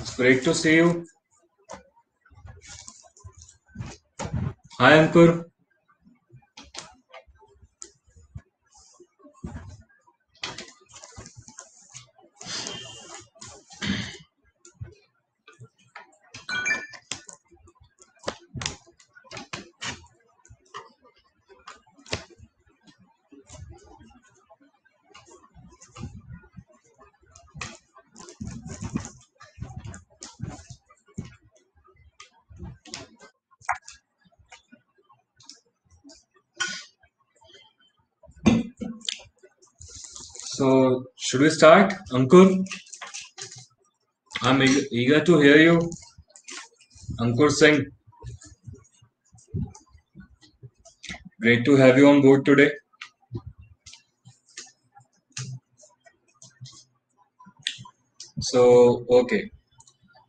It's great to see you. Hi, Ankur. So, should we start, Ankur? I'm eager, to hear you, Ankur Singh. Great to have you on board today. So, okay.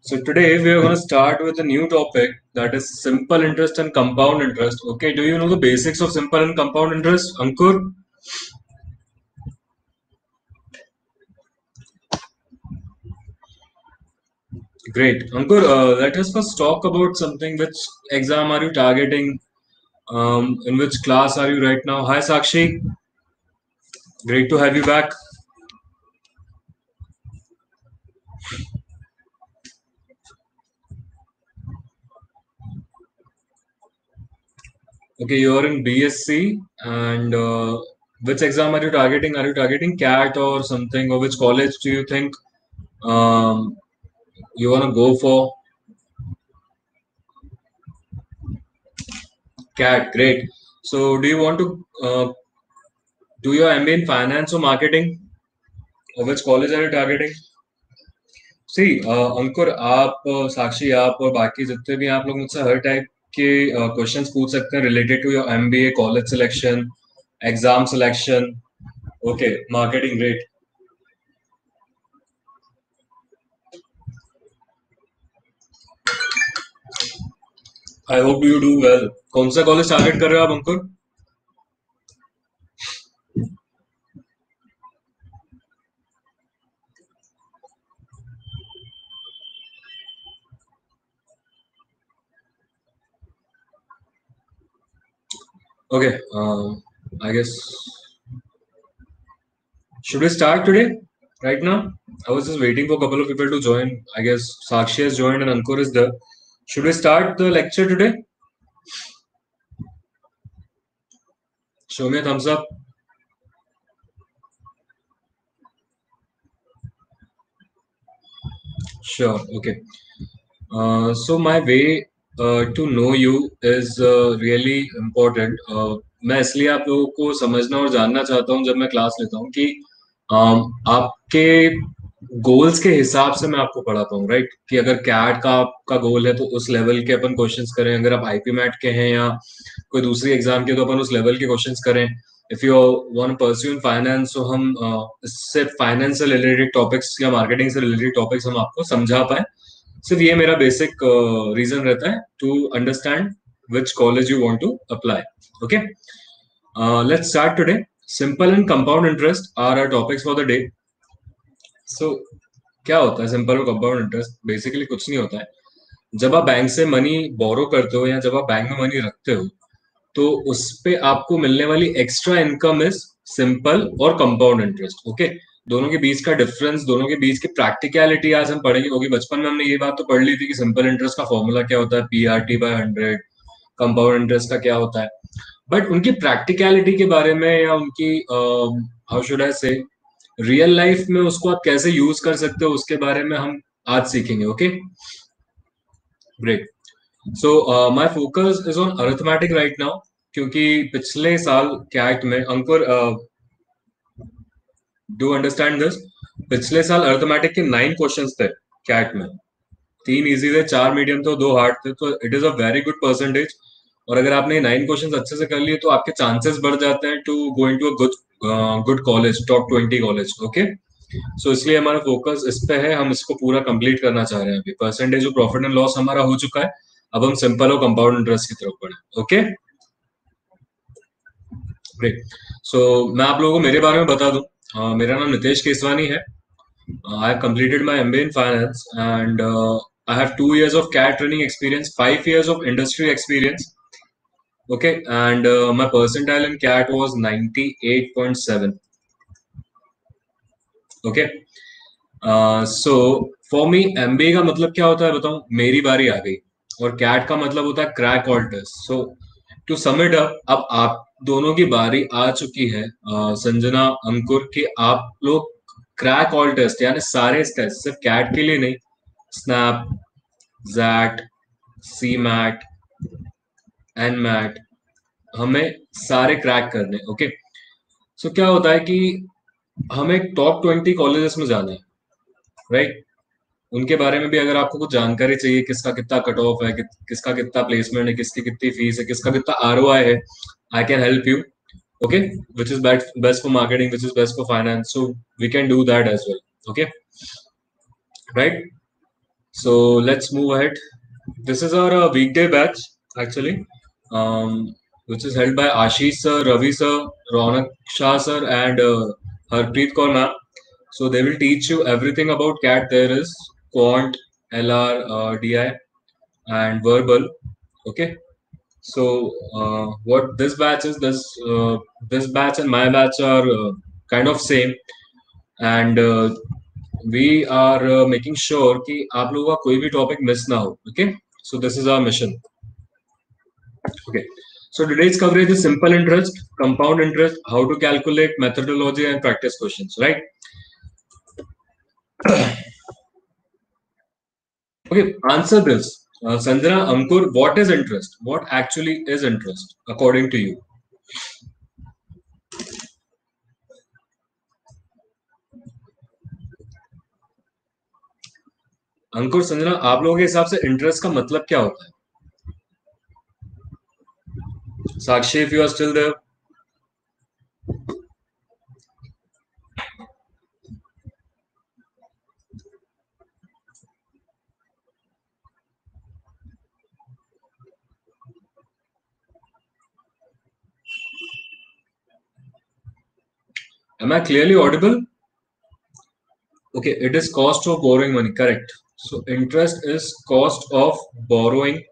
So today we are going to start with a new topic that is simple interest and compound interest. Okay, do you know the basics of simple and compound interest, Ankur? Great. Ankur, uh, let us first talk about something. Which exam are you targeting? Um, in which class are you right now? Hi, Sakshi. Great to have you back. Okay, you're in BSc, and uh, which exam are you targeting? Are you targeting CAT or something? Or which college do you think um, you want to go for? CAT, great. So, do you want to uh, do your MBA in finance or marketing? Or which college are you targeting? सी अंकुर आप साक्षी आप और बाकी जितने भी आप लोग मुझसे हर टाइप के क्वेश्चंस पूछ सकते हैं related to your MBA college selection exam selection okay marketing great I hope you do well कौन सा कॉलेज टारगेट कर रहे हो आप, Ankur? Okay I guess should you start today right now I was just waiting for couple of people to join I guess Sakshi has joined and Ankur is the Should we start the lecture today? Show me a thumbs up. Sure. Okay. Uh, so my way to know you is really important मैं इसलिए आप लोगों को समझना और जानना चाहता हूँ जब मैं क्लास लेता हूँ कि uh, आपके गोल्स के हिसाब से मैं आपको पढ़ाता हूँ राइट कि अगर कैट का आपका गोल है तो उस लेवल के अपन क्वेश्चंस करें। अगर आप आईपी मैट के हैं या कोई दूसरी एग्ज़ाम के तो अपन उस लेवल के क्वेश्चंस करें। If you want pursue in finance तो हम सिर्फ़ फाइनेंस से रिलेटेड टॉपिक्स या मार्केटिंग से रिलेटेड टॉपिक्स हम आपको समझा पाए। सिर्फ़ ये मेरा बेसिक रीजन रहता है to understand which college you want to apply okay let's start today simple and compound interest are are topics for the day so so, क्या होता है? सिंपल कंपाउंड इंटरेस्ट बेसिकली कुछ नहीं होता है। जब आप बैंक से मनी बोरो करते हो या जब आप बैंक में मनी रखते हो तो उस पे आपको मिलने वाली एक्स्ट्रा इनकम इज़ सिंपल और कंपाउंड इंटरेस्ट ओके दोनों के बीच का डिफरेंस दोनों के बीच की प्रैक्टिकलिटी आज हम पढ़ेंगे क्योंकि बचपन में हमने ये बात तो पढ़ ली थी कि सिंपल इंटरेस्ट का फॉर्मूला क्या होता है? P R T by hundred compound interest का क्या होता है? बट उनकी प्रैक्टिकलिटी के बारे में या उनकी how should I say real life में उसको आप कैसे यूज़ कर सकते हो, उसके बारे में हम आज सीखेंगे okay great so my focus is on arithmetic right now क्योंकि पिछले साल कैट में, अंकुर डू अंडरस्टैंड दिस पिछले साल अर्थमेटिक के नाइन क्वेश्चन थे कैट में। तीन इजी थे, चार मीडियम थे दो हार्ड थे तो it is a very good percentage और अगर आपने नाइन क्वेश्चन अच्छे से कर लिए तो आपके चांसेस बढ़ जाते हैं to go into a good good college top twenty college okay so इसलिए हमारा फोकस इस पे है हम इसको पूरा कंप्लीट करना चाह रहे हैं अभी। Percentage of profit and loss हमारा हो चुका है अब हम सिंपल और कंपाउंड इंटरेस्ट की तरफ़ बढ़े ओके ग्रेट सो मैं आप लोगों को मेरे बारे में बता दूँ। Uh, मेरा नाम नितेश केसवानी है। I completed my MBA in finance and uh, I have two years of CAT training experience, five years of industry experience. Okay, and uh, my percentile in CAT was 98.7. Okay, so for me MBA का मतलब क्या होता है बताऊँ? मेरी बारी आ गई। और कैट का मतलब होता है crack all test so to sum it up अब आप दोनों की बारी आ चुकी है uh, संजना अंकुर कि आप लोग क्रैक ऑल टेस्ट यानी सारे टेस्ट सिर्फ़ कैट के लिए नहीं SNAP XAT CMAT and MAT हमें सारे क्रैक करने ओके? सो so, क्या होता है कि हमें टॉप ट्वेंटी कॉलेजेस में जाना है राइट right? उनके बारे में भी अगर आपको कुछ जानकारी चाहिए किसका कितना कट ऑफ़ है कि, किसका कितना प्लेसमेंट है किसकी कितनी फ़ीस है किसका कितना आर ओ आई है I can help you okay? Which is best best for marketing which is best for finance so we can do that as well okay? Right so let's move ahead this is our weekday batch actually um, which is held by ashish sir ravi sir ronak shah sir and uh, harpreet kaur ma'am so they will teach you everything about cat there is quant, LR, uh, DI, and verbal. Okay. So uh, what this batch is, this uh, this batch and my batch are uh, kind of same, and uh, we are uh, making sure कि आप लोगों का कोई भी topic miss ना हो. Okay. So this is our mission. Okay. So today's coverage is simple interest, compound interest, how to calculate, methodology, and practice questions. Right. Okay, answer this. Uh, Sanjana Ankur, what is interest? What actually is interest according to you? Ankur Sanjana आप लोगों के हिसाब से interest का मतलब क्या होता है Sakshi, if you are still there. Am I clearly audible? Okay, it is cost of borrowing money, correct. So interest is cost of borrowing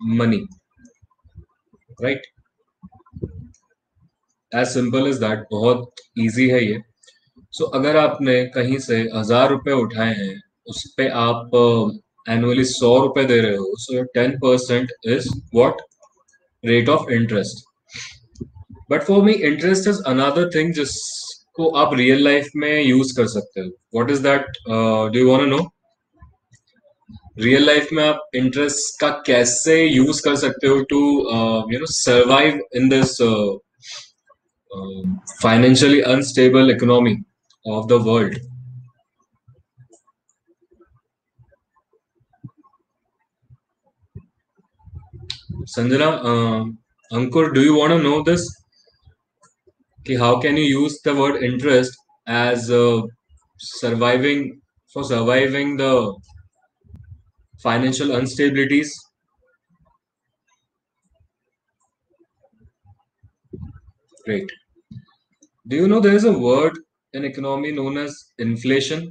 money. Right? As simple as that. बहुत easy है ये. So, अगर आपने कहीं से हज़ार रुपए उठाए हैं, उस पर आप एनुअली सौ रुपए दे रहे हो so ten percent is what rate of interest but for me interest is another thing जिसको आप रियल लाइफ में यूज़ कर सकते हो what is that do you want know real life में आप इंटरेस्ट का कैसे यूज़ कर सकते हो to you know survive in this financially unstable economy of the world Sanjana Ankur do you want to know this कि can you use the word interest as uh, surviving for surviving the financial instabilities great do you know there is a word in economy known as inflation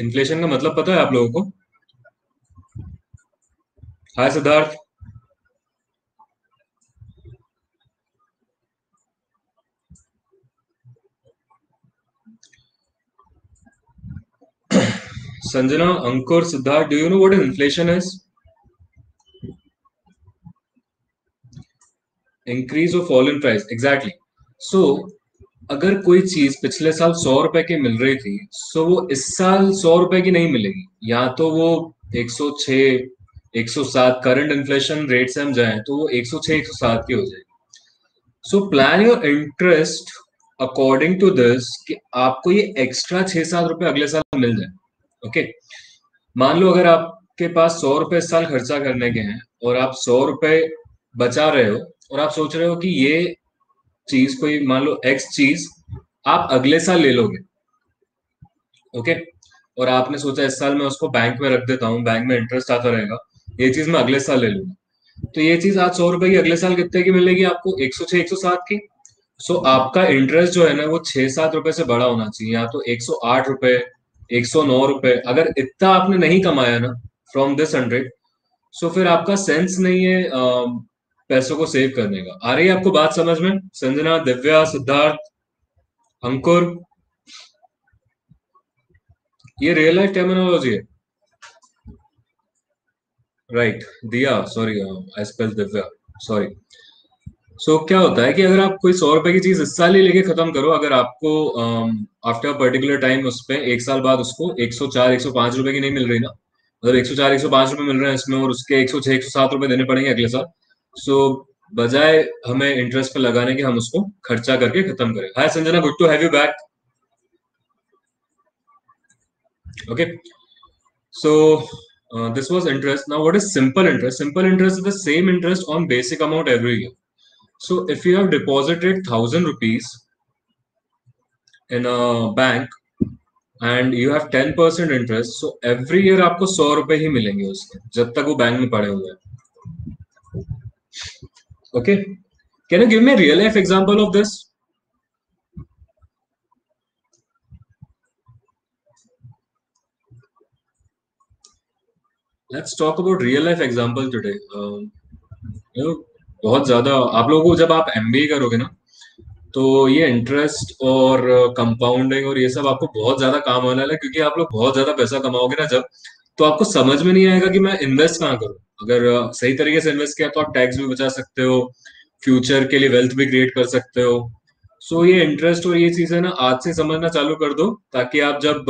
inflation का मतलब पता है आप लोगों को hi Siddharth Sanjana, Ankur, Siddharth, do you know what inflation is? Increase or fall in price. Exactly. So, अगर कोई चीज़ पिछले साल सौ रुपए की मिल रही थी सो वो इस साल सौ रुपए की नहीं मिलेगी या तो वो 106, 107 करंट इन्फ्लेशन रेट से हम जाएँ तो वो 106, 107 की हो जाएगी so plan your interest according to this कि आपको ये एक्स्ट्रा छह सात रुपए अगले साल मिल जाए ओके? मान लो अगर आपके पास सौ रुपए साल खर्चा करने के हैं और आप सौ रुपए बचा रहे हो और आप सोच रहे हो कि ये चीज़ कोई मान लो एक्स चीज़ आप अगले साल ले लोगे, ओके? और आपने सोचा इस साल मैं उसको बैंक में रख देता हूँ, बैंक में इंटरेस्ट आता रहेगा, ये चीज़ मैं अगले साल ले लूँगा। तो ये चीज़ आज सौ रुपए की अगले साल कितने की मिलेगी आपको? एक सौ छह, एक सौ सात की। सो आपका इंटरेस्ट जो है ना वो छह सात रुपए से बड़ा होना चाहिए, या तो एक सौ आठ रुपए एक सौ नौ रुपए। अगर इतना आपने नहीं कमाया ना फ्रॉम दिस हंड्रेड सो फिर आपका सेंस नहीं है आ, पैसों को सेव करने का। आ रही है आपको बात समझ में? संजना दिव्या सिद्धार्थ अंकुर। ये रियल लाइफ टर्मिनोलॉजी है। Right Dia sorry I spell Divya sorry so so, क्या होता है कि अगर आप कोई सौ रुपए की चीज़ इस साल ही लेके खत्म करो अगर आपको आफ्टर पर्टिकुलर टाइम उस पर एक साल बाद उसको एक सौ चार एक सौ पाँच रुपए की नहीं मिल रही ना? एक सौ पाँच रुपए मिल रहे हैं इसमें और उसके एक सौ छह एक सौ सात रुपए देने पड़ेंगे अगले साल। सो so, बजाय हमें इंटरेस्ट पे लगाने के हम उसको खर्चा करके खत्म करें। Hi Sanjana good to have you back okay so this this interest interest. Now is simple interest simple interest is the same interest on basic amount every year. So if you have deposited 1000 rupees in a bank and you have 10% interest so every year आपको 100 रुपए ही मिलेंगे उसके जब तक वो bank में पड़े हुए हैं okay can you give me a real life example of this let's talk about real life example today you know बहुत ज़्यादा आप लोगों को जब आप एमबीए करोगे ना तो ये इंटरेस्ट और कंपाउंडिंग और ये सब आपको बहुत ज़्यादा काम आने वाला है क्योंकि आप लोग बहुत ज़्यादा पैसा कमाओगे ना जब तो आपको समझ में नहीं आएगा कि मैं इन्वेस्ट कहाँ करूँ। अगर सही तरीके से इन्वेस्ट किया तो आप टैक्स भी बचा सकते हो फ्यूचर के लिए वेल्थ भी क्रिएट कर सकते हो। सो so, ये इंटरेस्ट और ये चीज़ें ना आज से समझना चालू कर दो ताकि आप जब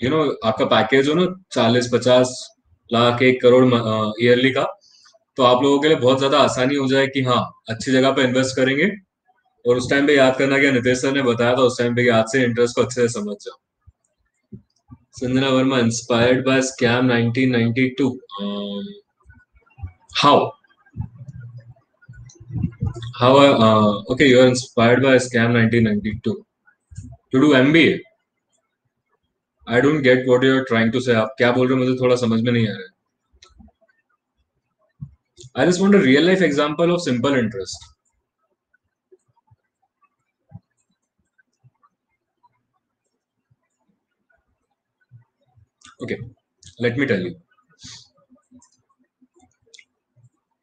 यू नो आपका पैकेज हो ना चालीस पचास लाख एक करोड़ ईयरली का तो आप लोगों के लिए बहुत ज़्यादा आसानी हो जाए कि हाँ अच्छी जगह पे इन्वेस्ट करेंगे। और उस टाइम पे याद करना क्या नितेश सर ने बताया था उस टाइम पे आज से इंटरेस्ट को अच्छे से समझ जाओ। Sanjana Verma inspired by scam 1992 how uh, okay you are inspired by scam 1992 to do mba I don't get what you're trying to say आप क्या बोल रहे हो? मुझे थोड़ा समझ में नहीं आ रहा है। I just want a real life example of simple interest. Okay, let me tell you.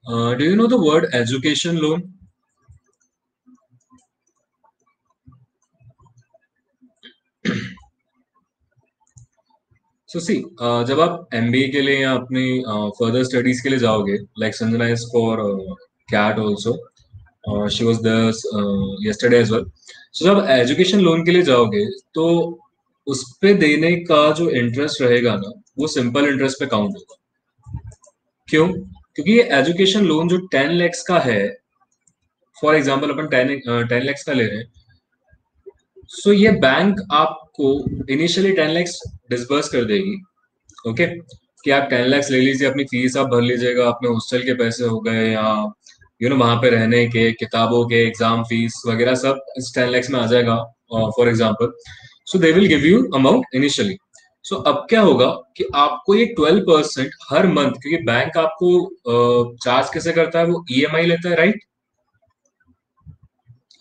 Uh, do you know the word education loan? So see uh, जब आप एम के लिए या अपनी फर्दर uh, स्टडीज़ के लिए जाओगे like Sanjana is for CAT also she was yesterday as well so जब एजुकेशन लोन के लिए जाओगे तो उस पे देने का जो इंटरेस्ट रहेगा ना वो सिंपल इंटरेस्ट पे काउंट होगा। क्यों? क्योंकि ये एजुकेशन लोन जो टेन लैक्स का है फॉर एग्ज़ाम्पल अपन टेन टेन लैक्स का ले रहे हैं सो so ये बैंक आपको इनिशियली टेन लैक्स डिसबर्स कर देगी ओके कि आप टेन लैक्स ले लीजिए अपनी फ़ीस आप भर लीजिएगा अपने हॉस्टल के पैसे हो गए या यू नो वहाँ पे रहने के किताबों के एग्ज़ाम फ़ीस वगैरह सब इस टेन लैक्स में आ जाएगा for example so they will give you amount initially so अब क्या होगा कि आपको ये ट्वेल्व परसेंट हर मंथ क्योंकि बैंक आपको चार्ज uh, कैसे करता है? वो ई e लेता है राइट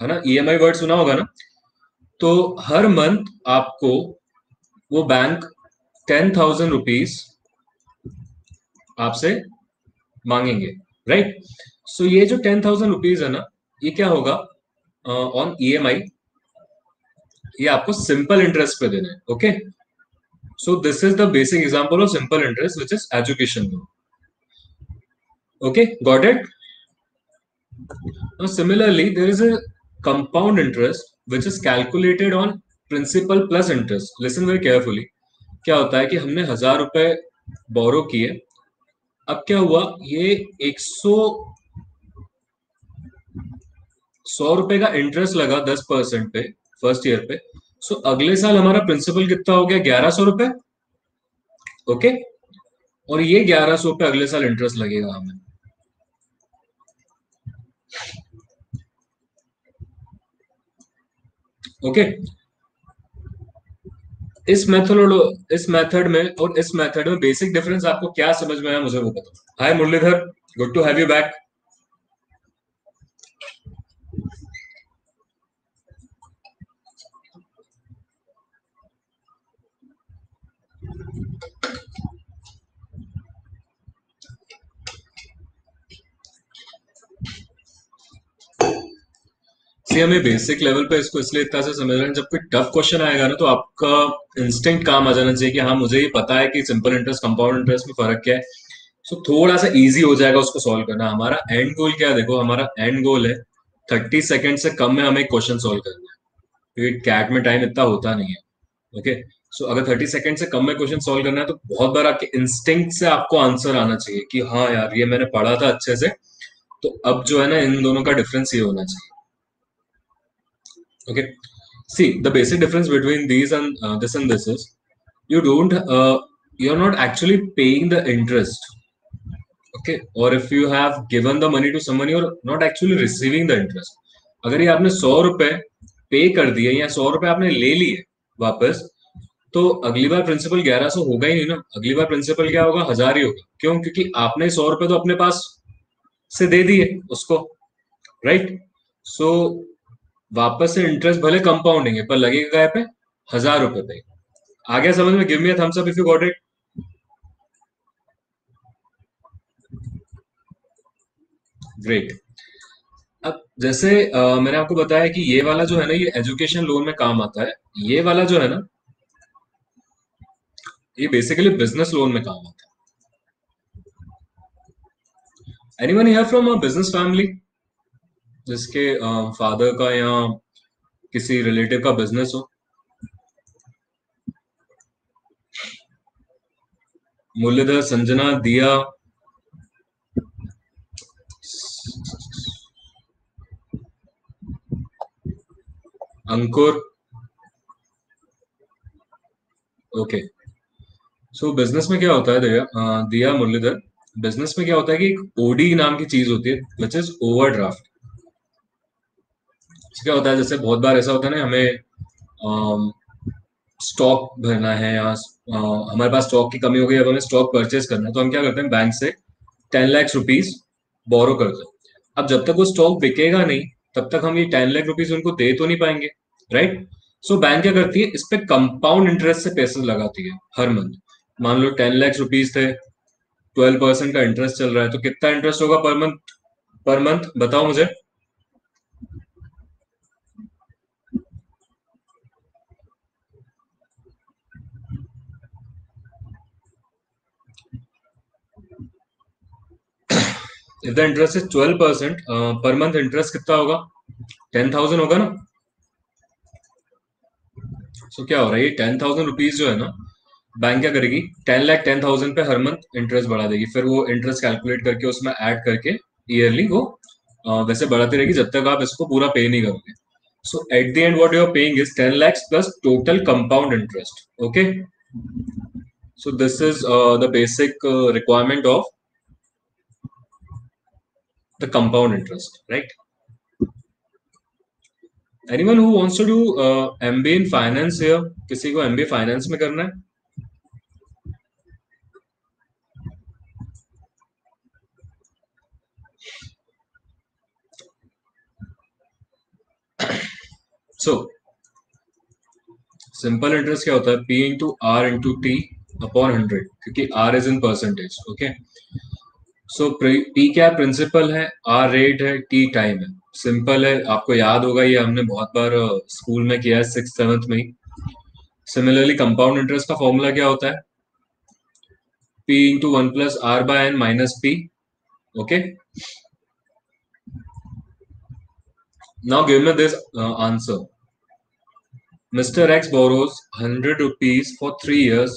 है ना? ईएमआई वर्ड सुना होगा ना? तो हर मंथ आपको वो बैंक टेन थाउज़ेंड रुपीज़ आपसे मांगेंगे राइट सो ये जो टेन थाउज़ेंड रुपीज़ है ना, ये क्या होगा? ऑन ई एम आई ये आपको सिंपल इंटरेस्ट पे देना है okay so this is the basic example of simple interest which is education loan okay got it similarly there is a compound interest, which is calculated on principal plus interest. Listen very carefully. क्या होता है कि हमने हज़ार रुपए बोरो किए। अब क्या हुआ? ये एक सौ रुपए का इंटरेस्ट लगा दस परसेंट पे फ़र्स्ट ईयर पे। सो so, अगले साल हमारा प्रिंसिपल कितना हो गया? ग्यारह सौ रुपए। ओके और ये ग्यारह सौ पे अगले साल इंटरेस्ट लगेगा हमें। ओके इस मेथड इस मेथड में और इस मेथड में बेसिक डिफरेंस आपको क्या समझ में आया मुझे वो बताओ hi Muralidhar good to have you back. See हमें बेसिक लेवल पे इसको इसलिए इतना से समझ रहे हैं जब कोई टफ क्वेश्चन आएगा ना तो आपका इंस्टिंक्ट काम आ जाना चाहिए कि हाँ मुझे ये पता है कि सिंपल इंटरेस्ट कंपाउंड इंटरेस्ट में फ़र्क क्या है। सो so, थोड़ा सा इजी हो जाएगा उसको सॉल्व करना। हमारा एंड गोल क्या है? देखो हमारा एंड गोल है थर्टी सेकेंड से कम में हमें क्वेश्चन सॉल्व करना है। क्योंकि कैट में टाइम इतना होता नहीं है ओके सो so, अगर थर्टी सेकेंड से कम में क्वेश्चन सॉल्व करना है तो बहुत बार आपके इंस्टिंक्ट से आपको आंसर आना चाहिए कि हाँ यार ये मैंने पढ़ा था अच्छे से तो अब जो है ना इन दोनों का डिफरेंस ये होना चाहिए। Okay see the basic difference between these and uh, this and this is you don't uh, you're not actually paying the interest okay or if you have given the money to someone you're not actually receiving the interest अगर ये आपने सौ रुपए पे कर दिए या सौ रुपए आपने ले लिए वापस तो अगली बार प्रिंसिपल ग्यारह सौ होगा ही नहीं ना अगली बार प्रिंसिपल क्या होगा हज़ार ही होगा क्यों क्योंकि आपने सौ रुपए तो अपने पास से दे दिए उसको राइट सो वापस से इंटरेस्ट भले कंपाउंडिंग है पर लगेगा क्या पे? हज़ार रुपए पे। आ गया समझ में? Give me thumbs up if you got it great अब जैसे आ, मैंने आपको बताया कि ये वाला जो है ना ये एजुकेशन लोन में काम आता है। ये वाला जो है ना ये बेसिकली बिज़नेस लोन में काम आता है। Anyone here from a business family जिसके फादर का या किसी रिलेटिव का बिज़नेस हो? मुरलीधर संजना दिया अंकुर। ओके सो बिज़नेस में क्या होता है दिया दिया मुरलीधर? बिज़नेस में क्या होता है कि एक ओडी नाम की चीज़ होती है विच इज़ ओवरड्राफ्ट क्या होता है जैसे बहुत बार ऐसा होता है ना, हमें स्टॉक भरना है या हमारे पास स्टॉक की कमी हो गई, अब हमें स्टॉक परचेज करना है तो हम क्या करते हैं बैंक से टेन लैक्स रुपीज़ बोरो करते हैं। अब जब तक वो स्टॉक बिकेगा नहीं, तब तक हम ये टेन लाख रुपीज़ उनको दे तो नहीं पाएँगे राइट सो बैंक क्या करती है, इस पे कंपाउंड इंटरेस्ट से पैसे लगाती है, हर मंथ मान लो टेन लैक्स रुपीज़ थे ट्वेल्व परसेंट का इंटरेस्ट चल रहा है तो कितना इंटरेस्ट होगा पर मंथ पर मंथ बताओ मुझे। If the interest is twelve percent per month interest कितना होगा? टेन थाउज़ेंड होगा ना? सो so, क्या हो रहा है? ये टेन थाउज़ेंड रुपीज़ जो है ना बैंक क्या करेगी? टेन लाख टेन थाउज़ेंड पे हर मंथ इंटरेस्ट बढ़ा देगी। फिर वो इंटरेस्ट कैलकुलेट करके उसमें ऐड करके ईयरली वो uh, वैसे बढ़ाती रहेगी जब तक आप इसको पूरा पे नहीं करोगे। So at the end what you are paying is ten lakhs plus total compound interest okay so this is the basic requirement of the compound interest, right? Anyone who wants to do uh, MBA in finance here, किसी को MBA finance में करना है? So, simple interest क्या होता है P into R into T upon hundred क्योंकि R is in percentage okay so P क्या प्रिंसिपल है? आर रेट है टी टाइम है. सिंपल है. आपको याद होगा ये हमने बहुत बार स्कूल में किया है सिक्स सेवंथ में ही. सिमिलरली कंपाउंड इंटरेस्ट का फॉर्मूला क्या होता है? P into one plus R by N minus P okay now give me this uh, answer. Mr x borrows 100 rupees for 3 years.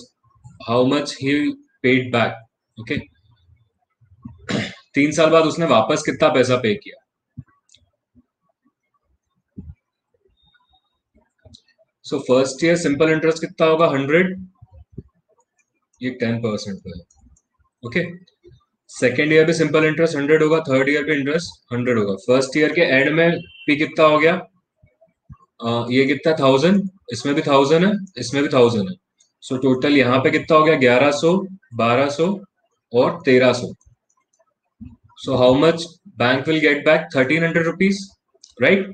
How much he paid back? Okay? तीन साल बाद उसने वापस कितना पैसा पे किया? So first year simple interest कितना होगा? हंड्रेड ये टेन परसेंट पे ओके सेकेंड ईयर भी सिंपल इंटरेस्ट हंड्रेड होगा थर्ड ईयर भी इंटरेस्ट हंड्रेड होगा। फ़र्स्ट ईयर के एंड में पी कितना हो गया? आ, ये कितना? थाउज़ेंड इसमें भी थाउज़ेंड है इसमें भी थाउज़ेंड है। सो so, टोटल यहाँ पे कितना हो गया? ग्यारह सौ बारह सौ और तेरह सौ। So how much bank will get back? 1300 rupees, right?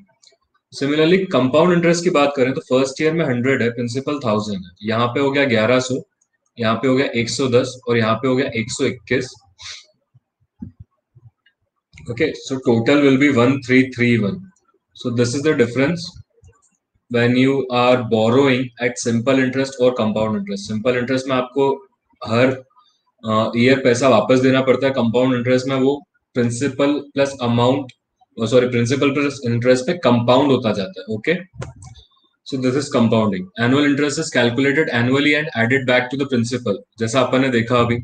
Similarly compound interest की बात करें तो फ़र्स्ट ईयर में हंड्रेड है प्रिंसिपल थाउज़ेंड है यहाँ पे हो गया ग्यारह सौ यहाँ पे हो गया एक सौ दस और यहाँ पे हो गया एक सौ इक्कीस okay so total will be 1331 so this is the difference when you are borrowing at simple interest or compound interest simple interest में आपको हर ईयर uh, पैसा वापस देना पड़ता है कंपाउंड इंटरेस्ट में वो principal plus amount sorry principal plus interest पे कंपाउंड होता जाता है okay so this is compounding annual interest is calculated annually and added back to the principal जैसा अपन ने देखा अभी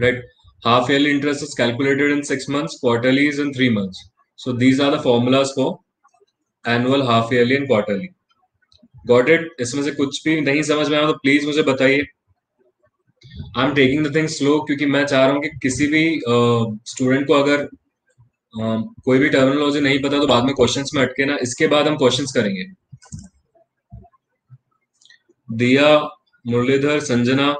right half yearly interest is calculated in six months, quarterly is in three months. So, these are the formulas for annual, half yearly and quarterly. Got it? इसमें से कुछ भी नहीं समझ में आया तो प्लीज़ मुझे बताइए। I am taking the thing slow क्योंकि मैं चाह रहा हूँ कि किसी भी स्टूडेंट uh, को अगर uh, कोई भी टर्मिनोलॉजी नहीं पता तो बाद में क्वेश्चंस में अटके ना इसके बाद हम क्वेश्चंस करेंगे Dia Muralidhar Sanjana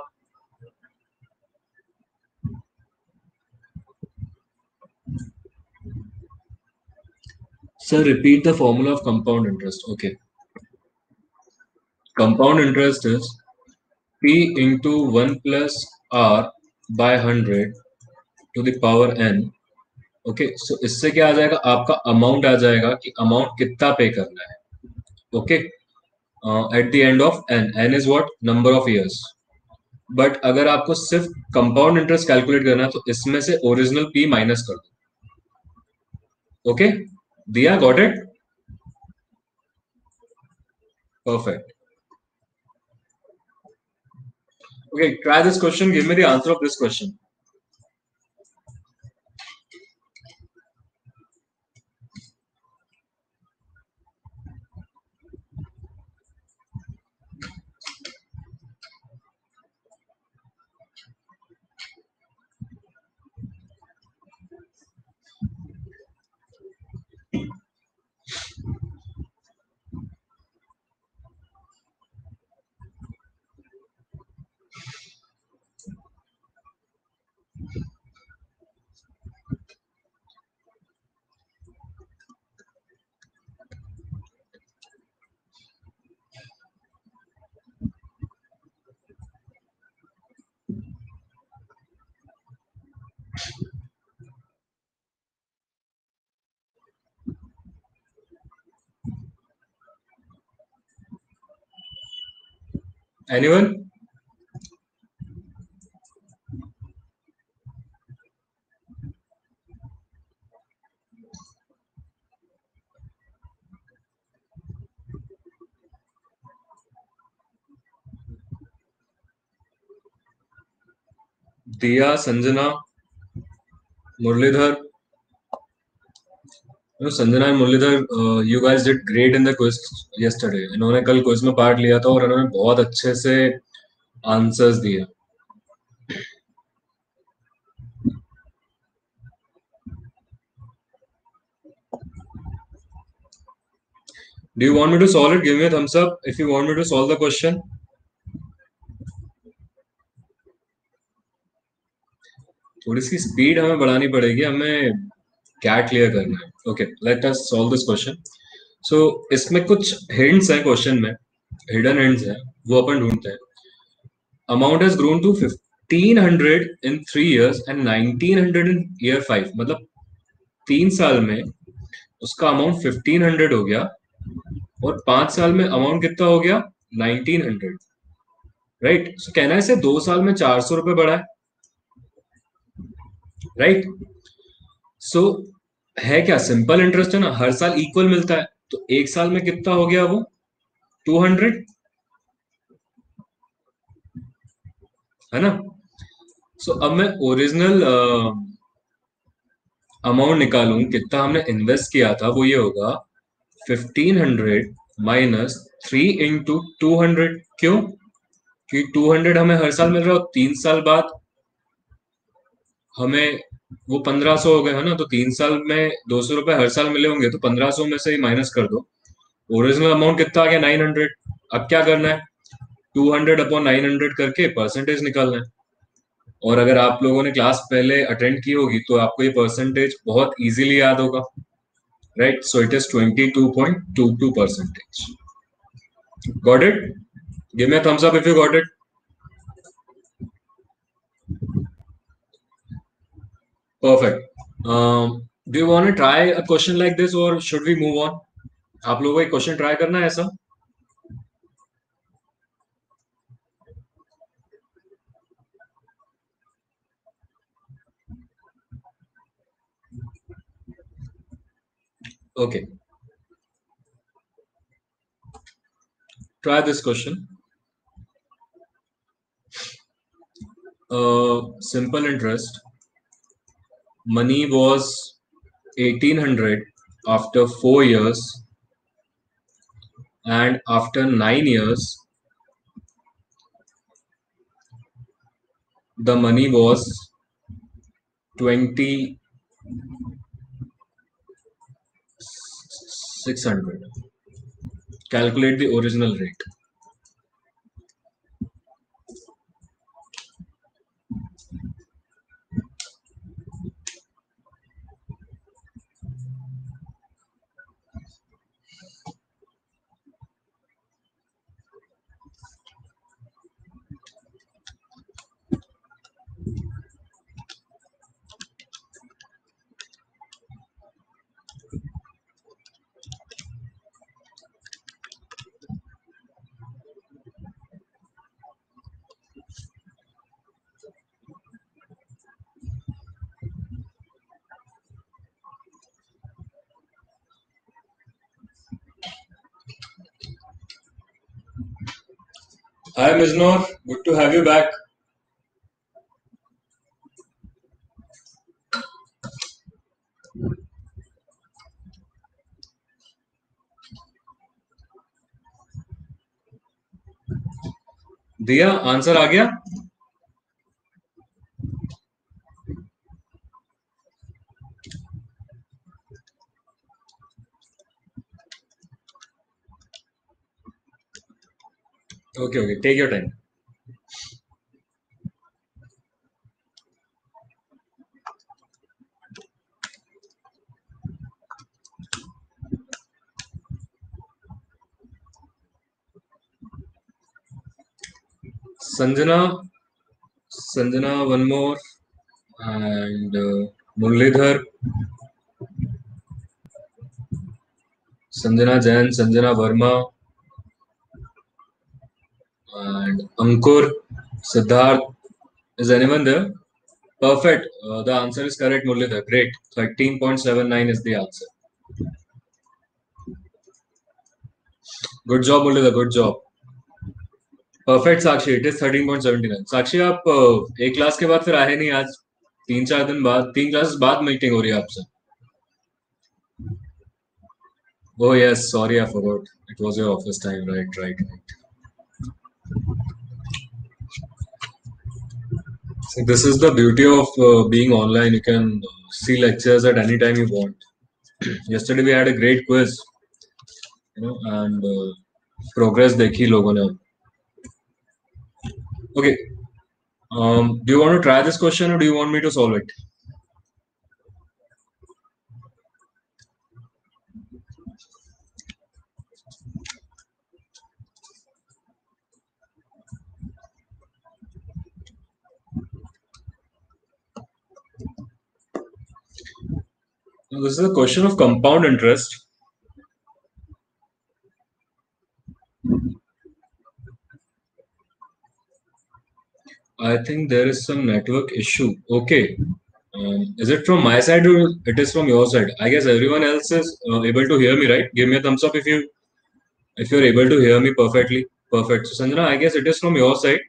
Sir, repeat the formula of compound interest. Okay. Compound interest is P into 1 plus R by 100 to the power n. Okay so इससे क्या आ जाएगा आपका अमाउंट आ जाएगा कि अमाउंट कितना पे करना है okay at the end of N N is what number of years but अगर आपको सिर्फ़ कंपाउंड इंटरेस्ट कैलकुलेट करना है तो इसमें से ओरिजिनल पी माइनस कर दो okay okay? Got got it? Okay, try this question. Give me the answer of this question. Anyone? Dia Sanjana Muralidhar no Sanjana and Muralidhar you guys did great in the quiz yesterday इन्होंने कल quiz में part लिया था और इन्होंने बहुत अच्छे से आंसर्स दिए। Do you want me to solve it? Give me a thumbs up if you want me to solve the थोड़ी सी स्पीड हमें बढ़ानी पड़ेगी, हमें क्या क्लियर करना है? Okay let us solve this question so इसमें कुछ हिंट्स हैं क्वेश्चन में हिडन हिंट्स हैं, वो अपन ढूंढते हैं। Amount has grown to 1500 in three years and 1900 in year five मतलब तीन साल में उसका अमाउंट 1500 हो गया और पाँच साल में अमाउंट कितना हो गया? 1900 राइट सो कहना है इसे दो साल में चार सौ रुपए बढ़ा है। राइट सो है क्या? सिंपल इंटरेस्ट है ना? हर साल इक्वल मिलता है। तो एक साल में कितना हो गया वो? टू हंड्रेड है ना? सो so, अब मैं ओरिजिनल अमाउंट निकालू कितना हमने इन्वेस्ट किया था वो ये होगा fifteen hundred minus three into two hundred क्यों? क्योंकि टू हंड्रेड हमें हर साल मिल रहा है तीन साल बाद हमें वो पंद्रह सौ हो गए, है ना? तो तीन साल में दो सौ रुपए हर साल मिले होंगे तो पंद्रह सौ में से ही माइनस कर दो। ओरिजिनल अमाउंट कितना आ गया? नाइन हंड्रेड अब क्या करना है? Two hundred upon nine hundred करके परसेंटेज निकालना है। और अगर आप लोगों ने क्लास पहले अटेंड की होगी तो आपको ये परसेंटेज बहुत इजीली याद होगा। Right so it is 22.22 percentage got it? Give me a thumbs up if you got perfect um, do you want to try a question like this or should we move on आप लोगों को एक question try करना है ऐसा Okay. Try this question. Uh, simple interest. Money was 1800 after four years, and after nine years, the money was 20 600. Calculate the original rate. Hi, Ms. Noor. Good to have you back. Diya answer आ गया Okay, okay. Take your time. Sanjana, Sanjana, one more, and uh, Muralidhar, Sanjana Jain, Sanjana Verma, and Ankur, Siddharth. Is anyone there? Perfect. Uh, the answer is correct, Muralidhar. Great. 13.79 is the answer. Good job, Muralidhar. Good job. Perfect Sakshi it is thirteen point seventy nine Sakshi आप uh, एक class के बाद फिर आए नहीं आज तीन चार दिन बाद तीन क्लासेस बाद मीटिंग हो रही है आपसे Oh yes, sorry, I forgot. It was your office time, right, right, right. See, this is the beauty of uh, being online. You can uh, see lectures at any time you want. Yesterday we had a great quiz, you know, and uh, progress dekhi logon ne. Okay, um, do you want to try this question or do you want me to solve it? This is a question of compound interest. I think there is some network issue. Okay. Um, is it from my side or it is from your side? I guess everyone else is uh, able to hear me, right? Give me a thumbs up if you if you're able to hear me perfectly. Perfect. So Sanjana, I guess it is from your side.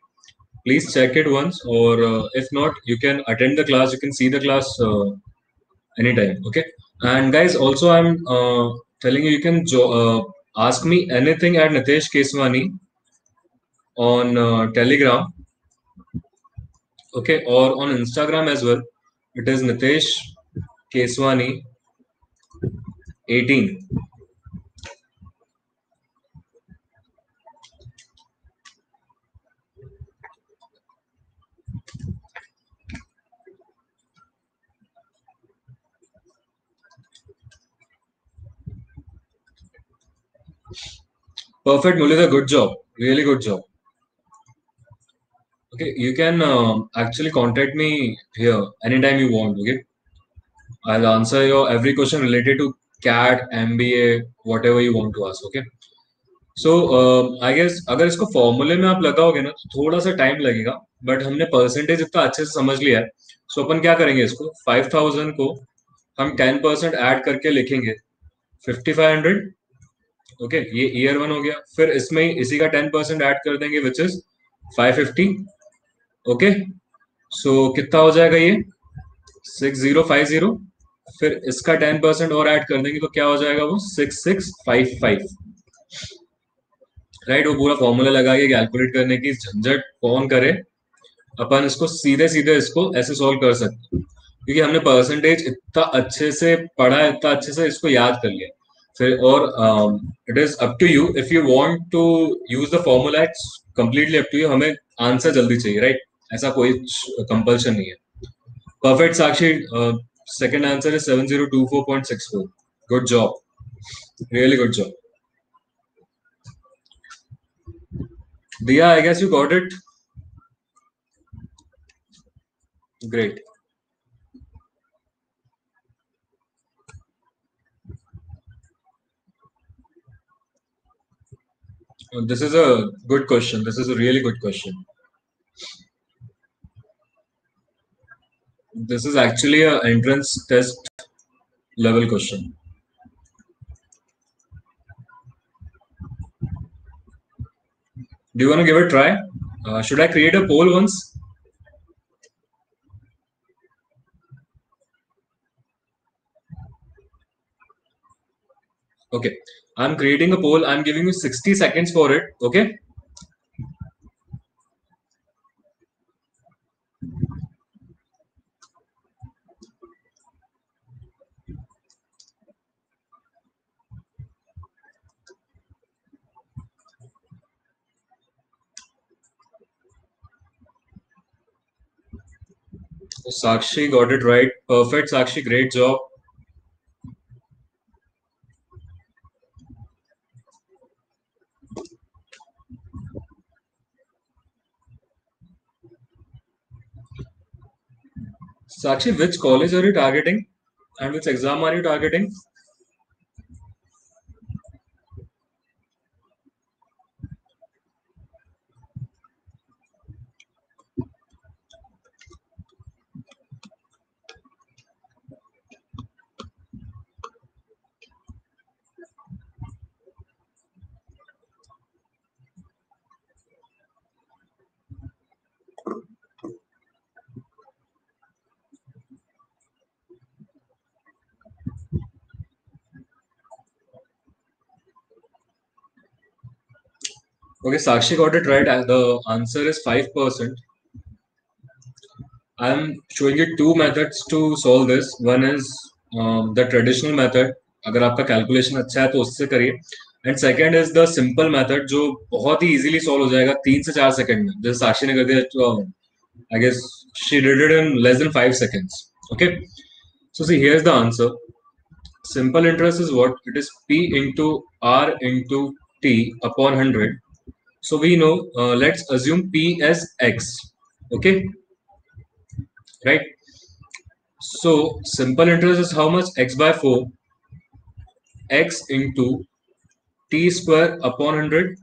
Please check it once, or uh, if not, you can attend the class. You can see the class uh, anytime. Okay. And guys, also I'm uh, telling you, you can uh, ask me anything at Nitesh Keswani on uh, Telegram okay or on instagram as well it is nitesh keswani 18 perfect mulita good job really good job okay you can uh, actually contact me here anytime you want okay i'll answer your every question related to cat mba whatever you want to ask okay so I guess अगर इसको फॉर्मूले में आप लगाओगे ना तो थोड़ा सा टाइम लगेगा बट हमने परसेंटेज इतना अच्छे से समझ लिया है सो so, अपन क्या करेंगे इसको फाइव थाउज़ेंड को हम टेन परसेंट ऐड करके लिखेंगे फिफ्टी फाइव हंड्रेड ओके ये ईयर वन हो गया। फिर इसमें इसी का टेन परसेंट ऐड कर देंगे which is five fifty okay so कितना हो जाएगा ये? सिक्स ज़ीरो फाइव ज़ीरो फिर इसका टेन परसेंट और ऐड कर देंगे तो क्या हो जाएगा वो? Six six five five right वो पूरा फॉर्मूला लगा के कैलकुलेट करने की, झंझट कौन करे? अपन इसको सीधे सीधे इसको ऐसे सॉल्व कर सकते क्योंकि हमने परसेंटेज इतना अच्छे से पढ़ा, इतना अच्छे से इसको याद कर लिया। Up to you if you want to use the formula it's completely up to you हमें आंसर जल्दी चाहिए राइट ऐसा कोई कंपल्शन नहीं है। Perfect Sakshi second answer is seven zero two four point six four good job really good job Dia, I guess you got it. Great. This is a good question. This is a really good question. This is actually a entrance test level question. Do you want to give it a try? Uh, should I create a poll once? Okay, I'm creating a poll. I'm giving you 60 seconds for it. Okay. Sakshi got it right. Perfect, Sakshi. Great job. Sakshi, which college are you targeting? And which exam are you targeting? Okay, Sakshi got it right. The answer is 5%. I'm showing you two methods to solve this. One is um, the traditional method. अगर आपका calculation अच्छा है तो उससे करिए and second is the simple method जो बहुत ही इजीली सॉल्व हो जाएगा तीन से चार सेकंड में जैसे साक्षी ने कर दिया तो I guess she did it in less than five seconds okay so see here is the answer simple interest is what it is p into r into t upon 100 so we know, uh, let's assume P as X. Okay. Right. So simple interest is how much? X by 4. X into T square upon 100.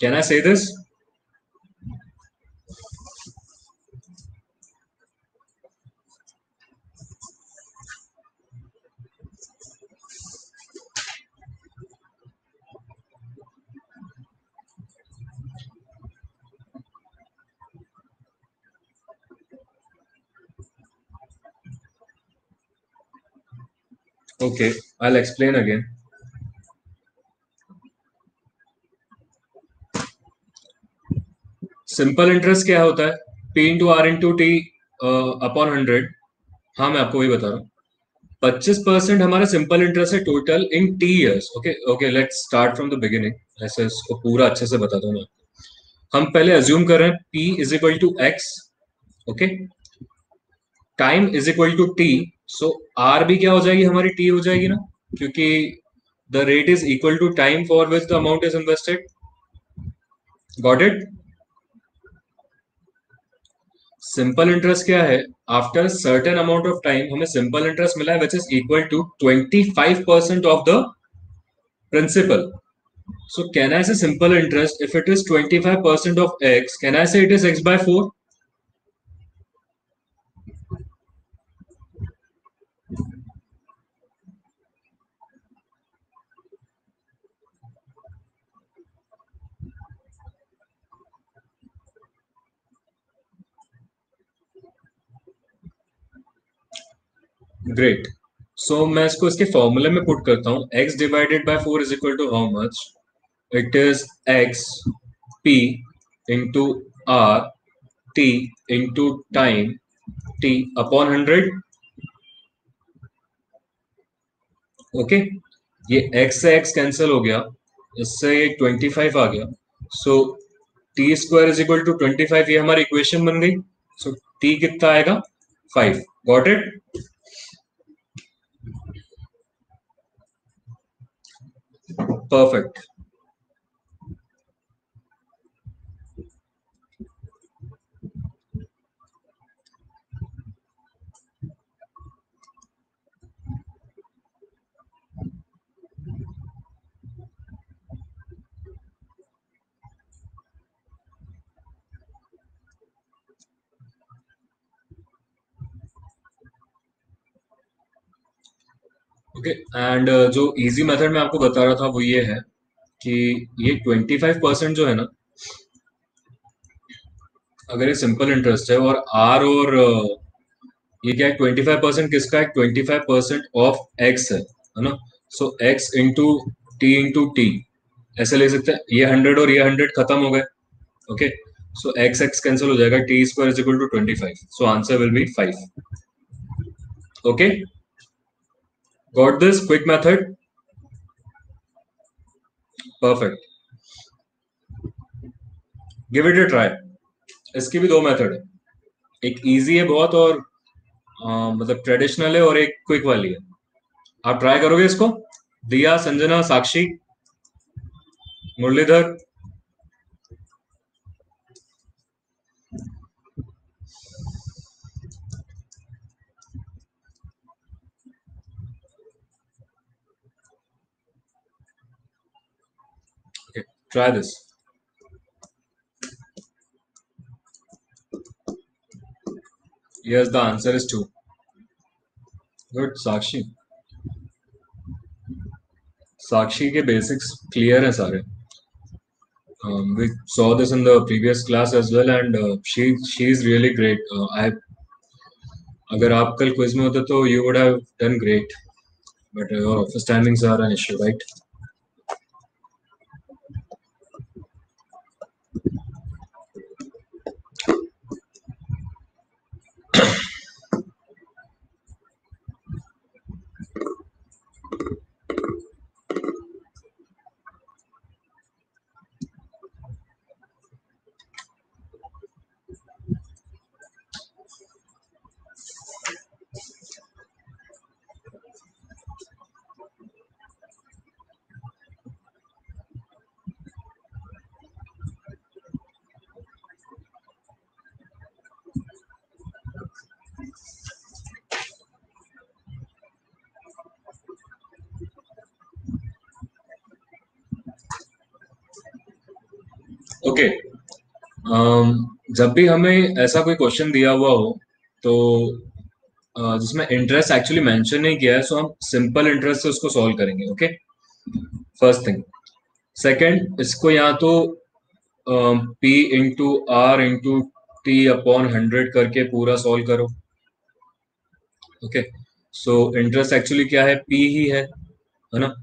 Can I say this? Okay, I'll explain again. Simple interest क्या होता है? P into R into T upon hundred हाँ मैं आपको वही बता रहा हूँ। पच्चीस परसेंट हमारा सिंपल इंटरेस्ट है total in T years okay okay let's start from the beginning ऐसे इसको पूरा अच्छे से बताता हूँ मैं हम पहले अज्यूम कर रहे हैं P is equal to X okay time is equal to T so R भी क्या हो जाएगी? हमारी टी हो जाएगी ना? क्योंकि the rate is equal to time for which the amount is invested got it simple interest क्या है? After certain amount of time हमें सिंपल इंटरेस्ट मिला है which is equal to twenty five percent of the principal So can I say simple interest, if it is 25% of x, can I say it is x by 4? Great so मैं इसको इसके फॉर्मूले में put करता हूँ. X divided by four is equal to how much it is x p into r t into time t upon 100 ओके ये x से x कैंसिल हो गया. इससे ये 25 आ गया. So T square is equal to 25 ये हमारी इक्वेशन बन गई. सो so, कितना आएगा? 5 got it perfect okay and uh, जो इजी मेथड मैं आपको बता रहा था वो ये है कि ये 25 परसेंट जो है ना अगर ये सिंपल इंटरेस्ट है और आर और uh, ये क्या है 25 परसेंट किसका है? 25 परसेंट ऑफ़ एक्स है है ना? So X into T into T ऐसे ले सकते हैं। ये हंड्रेड और ये हंड्रेड खत्म हो गए okay so X X cancel हो जाएगा T square is equal to twenty five so answer will be five okay Got this quick method? Perfect. Give it a try. इसकी भी दो मेथड है एक इजी है बहुत और आ, मतलब ट्रेडिशनल है और एक क्विक वाली है आप ट्राई करोगे इसको दिया संजना साक्षी Muralidhar Try this. Yes, the answer is 2. Good, Sakshi. Sakshi के basics clear हैं सारे. Um, we saw this in the previous class as well, and uh, she she is really great. Uh, I अगर आप कल quiz में होते तो you would have done great, but uh, your office timings are an issue, right? Okay okay. um, जब भी हमें ऐसा कोई क्वेश्चन दिया हुआ हो तो जिसमें इंटरेस्ट एक्चुअली मेंशन नहीं किया है सो हम सिंपल इंटरेस्ट से उसको सॉल्व करेंगे ओके फ़र्स्ट थिंग सेकंड इसको यहाँ तो P into R into T upon hundred करके पूरा सॉल्व करो ओके सो इंटरेस्ट एक्चुअली क्या है? पी ही है है ना?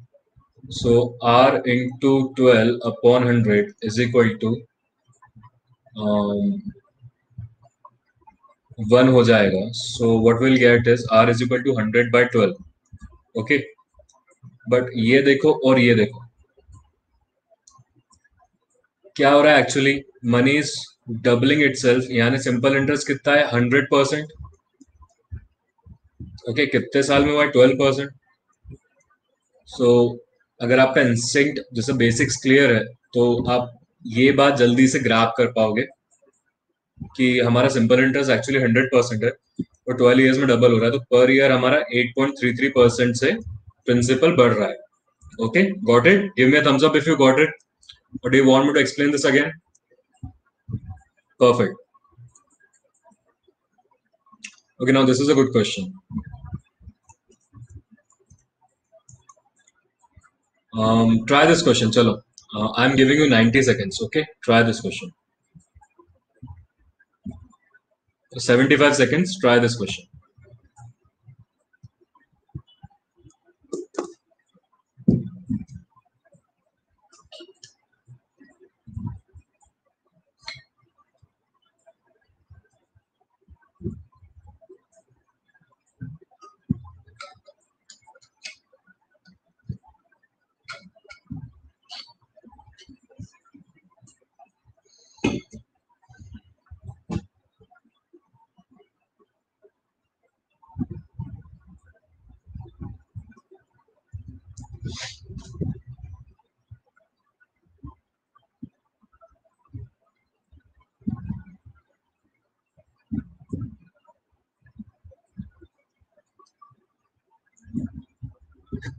So, R into 12 upon 100 is equal to 1 हो जाएगा। So what we'll get is R is equal to 100 by 12 okay? But ये देखो और ये देखो। क्या हो रहा है actually money is doubling itself यानी सिंपल इंटरेस्ट कितना है? हंड्रेड परसेंट ओके कितने साल में हुआ है? ट्वेल्व परसेंट सो अगर आपका इंस्टिंक्ट जैसे बेसिक्स क्लियर है तो आप ये बात जल्दी से ग्राफ कर पाओगे कि हमारा simple interest actually hundred percent है और ट्वेल्व ईयर्स में डबल हो रहा है तो पर ईयर हमारा eight point three three percent से प्रिंसिपल बढ़ रहा है। Okay got it give me a thumbs up if you got it और want me to explain this again? Perfect. Okay, now this is a good question. Um try this question. chalo uh, i'm giving you 90 seconds okay? Try this question. 75 seconds try this question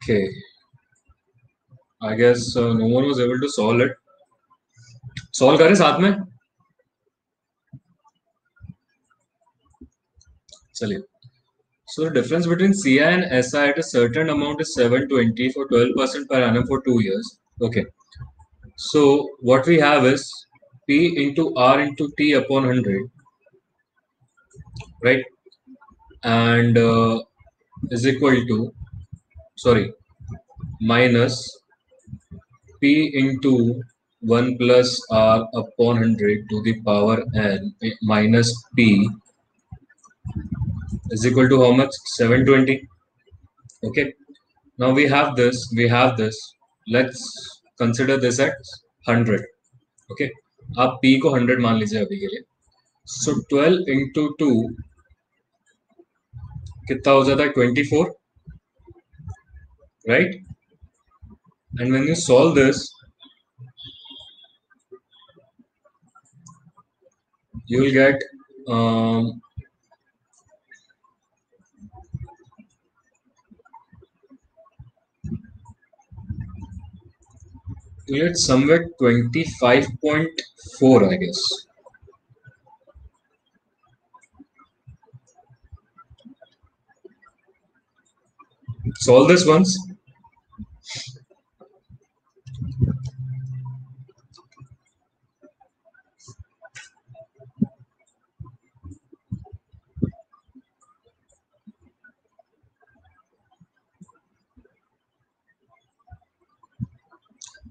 Okay. I guess uh, no one was able to solve it. Solve करें साथ में चलिए So the difference between CI and SI at a certain amount is 720 for 12% per annum for two years. Okay. So what we have is P into R into T upon 100, right? And uh, is equal to, sorry, minus P into 1 plus R upon 100 to the power n minus P is equal to how much 720 okay now we have this we have this let's consider this at 100 okay आप p को 100 मान लीजिए अभी के लिए so so 12 into 2 कितना हो जाता है 24 right? And when you solve this you will get um, it's somewhere 25.4 i guess. Solve this once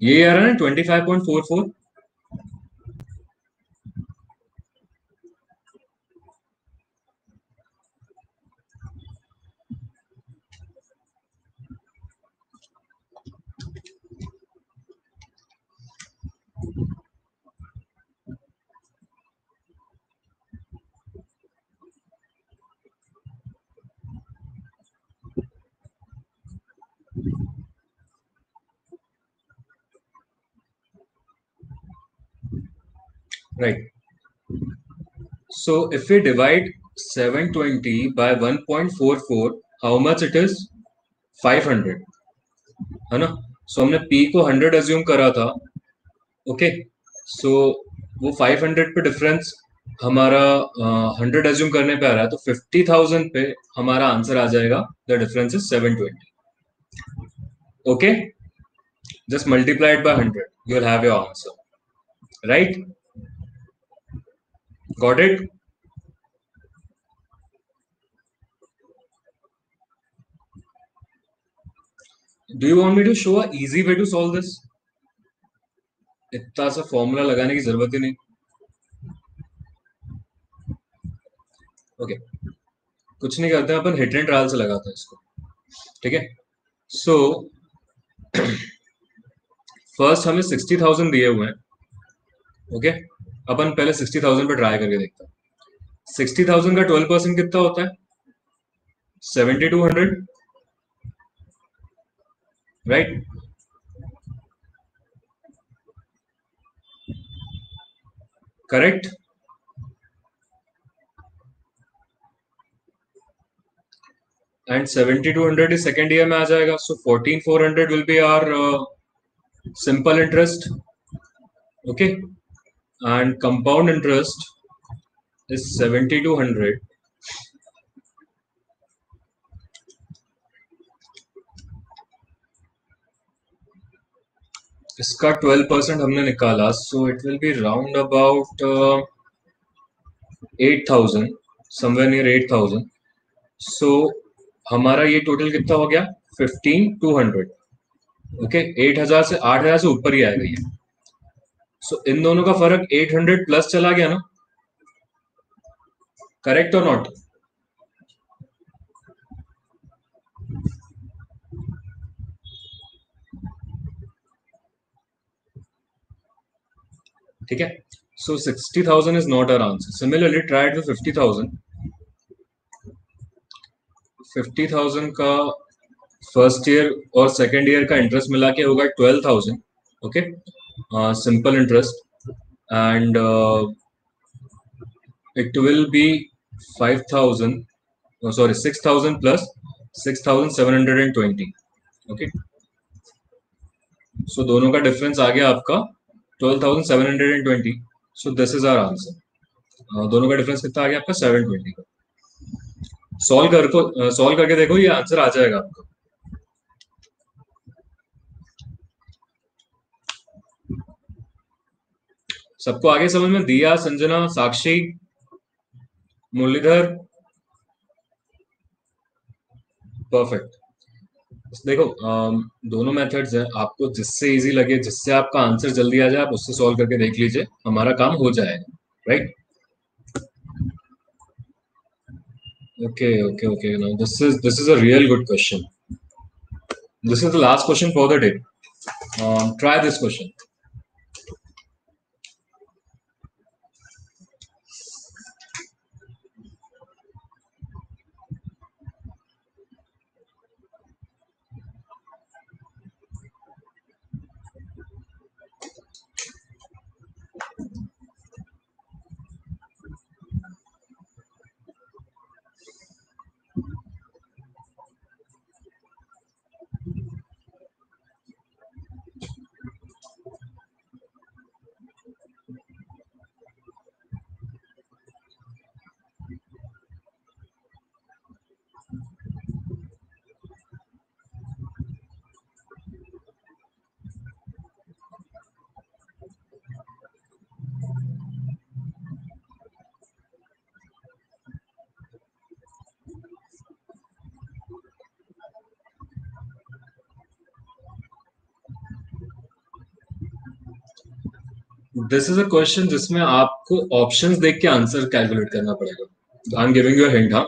ये आ रहा है twenty five point four four Right. So if we divide 720 by 1.44, how much it is? 500. है ना so so, हमने P को 100 assume करा था ओके okay? सो so, वो 500 पे डिफरेंस हमारा हंड्रेड uh, एज्यूम करने पे आ रहा है तो फिफ्टी थाउज़ेंड पे हमारा आंसर आ जाएगा the difference is seven twenty okay just multiplied by hundred you will have your answer right got it? Do you want me to show a easy way to solve this? इतना सा formula लगाने की ज़रूरत ही नहीं। Okay okay. कुछ नहीं करते, अपन हिट एंड ट्रायल से लगाते हैं इसको। ठीक है? सो फ़र्स्ट हमें सिक्सटी थाउज़ेंड दिए हुए हैं। Okay okay? अपन पहले सिक्सटी थाउज़ेंड पे ट्राई करके देखते हैं। सिक्सटी थाउज़ेंड का ट्वेल्व परसेंट कितना होता है? Seventy two hundred right correct and seventy two hundred is second year में आ जाएगा। So fourteen four hundred will be our simple interest okay interest is seventy two hundred इसका twelve percent हमने निकाला so it will be round about eight thousand somewhere near eight thousand so हमारा ये total कितना हो गया? Fifteen two hundred okay eight हज़ार से आठ हज़ार से ऊपर ही आएगा ये सो इन दोनों का फ़र्क एट हंड्रेड प्लस चला गया ना? करेक्ट और नॉट ठीक है? So sixty thousand is not our answer similarly tried fifty thousand fifty thousand का फ़र्स्ट ईयर और सेकेंड ईयर का इंटरेस्ट मिला के होगा twelve thousand okay interest and it will be five thousand sorry six thousand plus six thousand seven hundred and twenty दोनों का difference आ गया आपका twelve thousand seven hundred and twenty so this is our answer दोनों का difference कितना आ गया आपका सेवन ट्वेंटी का। सॉल्व कर को सॉल्व करके देखो, ये आंसर आ जाएगा आपका। सबको आगे समझ में? दिया संजना साक्षी मुरलीधर। परफेक्ट देखो दोनों मेथड्स हैं। आपको जिससे इजी लगे जिससे आपका आंसर जल्दी आ जाए आप उससे सॉल्व करके देख लीजिए। हमारा काम हो जाएगा right okay okay okay now this is this is a real good question. This is the last question for the day. Um, try this question this is a question जिसमें आपको ऑप्शंस देख के आंसर कैलकुलेट करना पड़ेगा। I am giving you hint हाँ।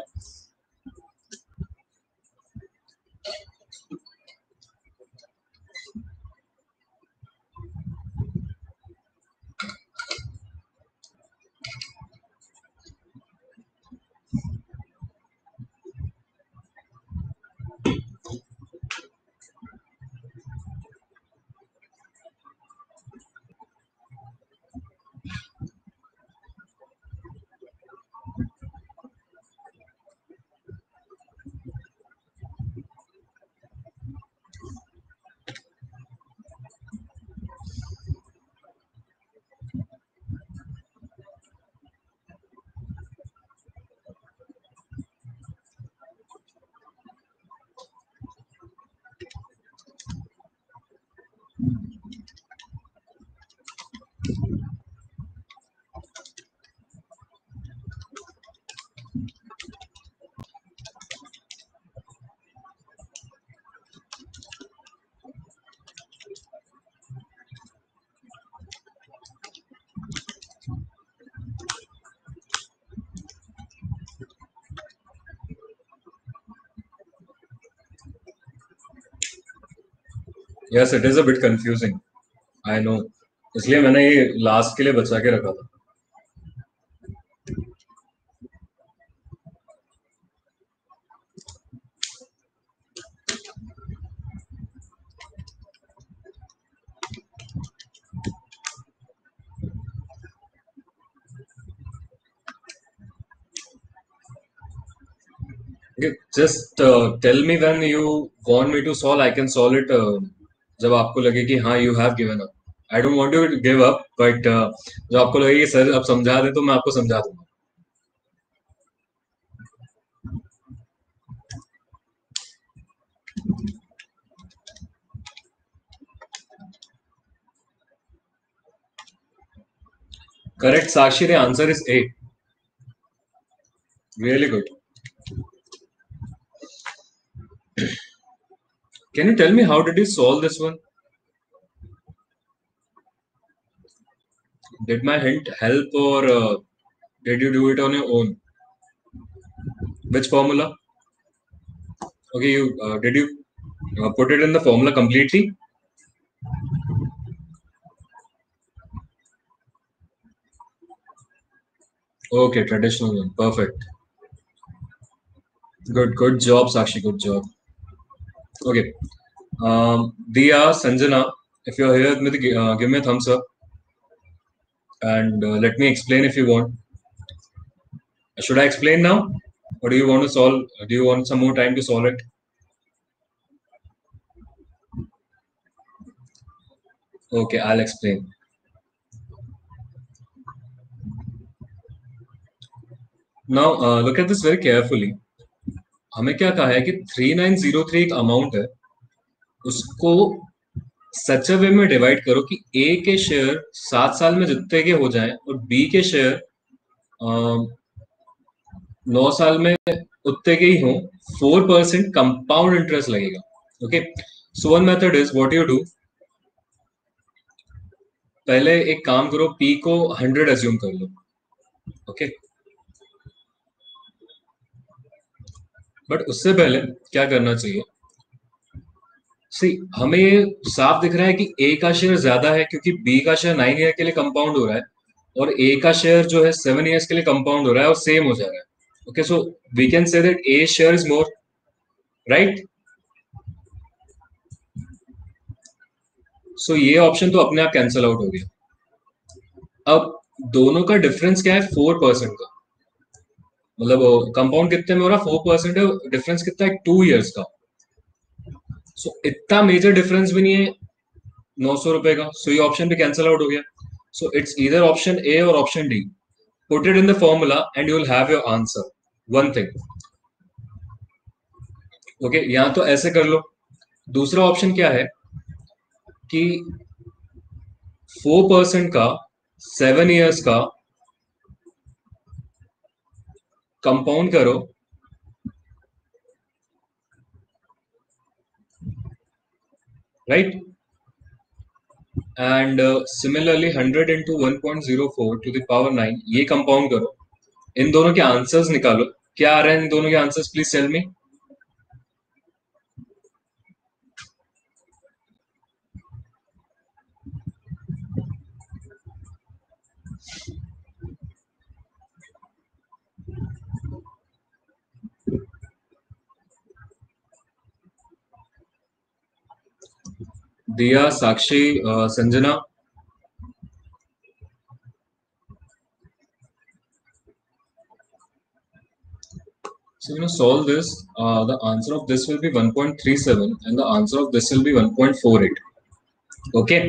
Yes it is a bit confusing I know इसलिए मैंने ये लास्ट के लिए बचा के रखा था। Just tell me when you want me to solve I can solve it जब आपको लगे कि हाँ you have given up I don't want to give up but जब आपको लगे कि सर अब समझा दे तो मैं आपको समझा दूँगा Correct, Sakshi. The answer is A. Really good. Can you tell me how did you solve this one? Did my hint help or uh, did you do it on your own? Which formula? Okay, you uh, did you uh, put it in the formula completely? Okay, traditional one. Perfect. Good, good job, Sakshi. Good job. Okay. Um, Dia, Sanjana, if you're here with me, uh, give me a thumbs up. And uh, let me explain if you want. Should I explain now? Or do you want to solve? Do you want some more time to solve it? Okay, I'll explain. Now, uh, look at this very carefully. हमें क्या कहा है कि 3903 एक amount है, उसको such way में divide करो कि ए के शेयर सात साल में जितने के हो जाएँ और बी के शेयर नौ साल में उतने के ही हो फोर परसेंट कंपाउंड इंटरेस्ट लगेगा। Okay so one method is what you do पहले एक काम करो पी को हंड्रेड एज्यूम कर लो। Okay okay? बट उससे पहले क्या करना चाहिए? सी हमें साफ़ दिख रहा है कि ए का शेयर ज़्यादा है क्योंकि बी का शेयर नाइन ईयर के लिए कंपाउंड हो रहा है और ए का शेयर जो है सेवन ईयर्स के लिए कंपाउंड हो रहा है और सेम हो जा रहा है। Okay so we can say that A share is more right so ये ऑप्शन तो अपने आप कैंसिल आउट हो गया। अब दोनों का डिफरेंस क्या है? फोर परसेंट का। मतलब कंपाउंड कितने में हो रहा फोर परसेंट है डिफरेंस कितना है? टू इयर्स का। सो so, इतना मेजर डिफरेंस भी नहीं है नौ सौ रुपए का। सो so, ये ऑप्शन भी कैंसिल आउट हो गया। सो इट्स इधर ऑप्शन ए और option D put it in the formula and you will have your answer one thing okay यहाँ तो ऐसे कर लो। दूसरा ऑप्शन क्या है? कि फोर परसेंट का सेवन ईयर्स का कंपाउंड करो। Right and similarly hundred into one point zero four to the power nine ये कंपाउंड करो। इन दोनों के आंसर्स निकालो। क्या आ रहे हैं इन दोनों के answers please cell me Diya Sakshi Sanjana So, you know, solve this. Uh, the answer of this will be 1.37 and the answer of this will be 1.48. Okay?